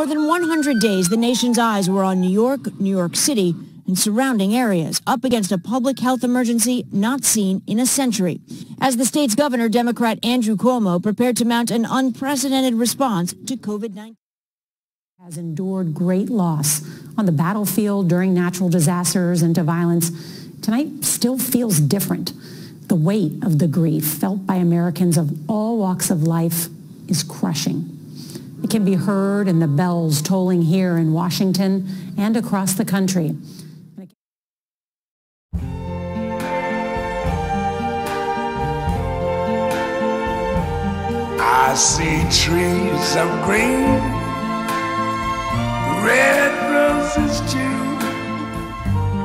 More than 100 days, the nation's eyes were on New York, New York City, and surrounding areas, up against a public health emergency not seen in a century. As the state's governor, Democrat Andrew Cuomo, prepared to mount an unprecedented response to COVID-19 has endured great loss on the battlefield during natural disasters and to violence tonight still feels different. The weight of the grief felt by Americans of all walks of life is crushing. Can be heard in the bells tolling here in Washington and across the country. I see trees of green, red roses too.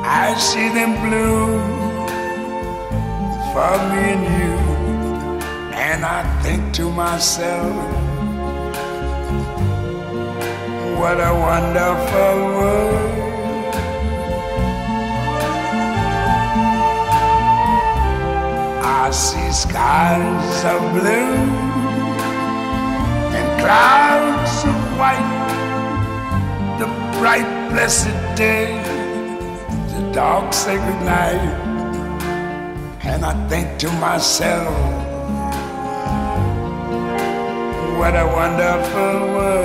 I see them bloom for me and you. And I think to myself, what a wonderful world. I see skies of blue and clouds of white, the bright blessed day, the dark sacred night, and I think to myself, what a wonderful world.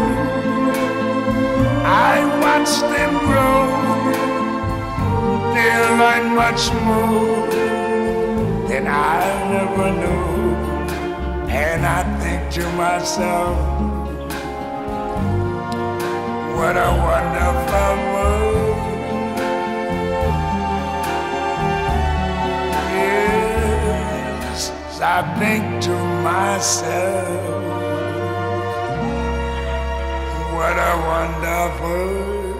watch them grow. They learn much more than I ever knew. And I think to myself, what a wonderful world. Yes, I think to myself, what a wonderful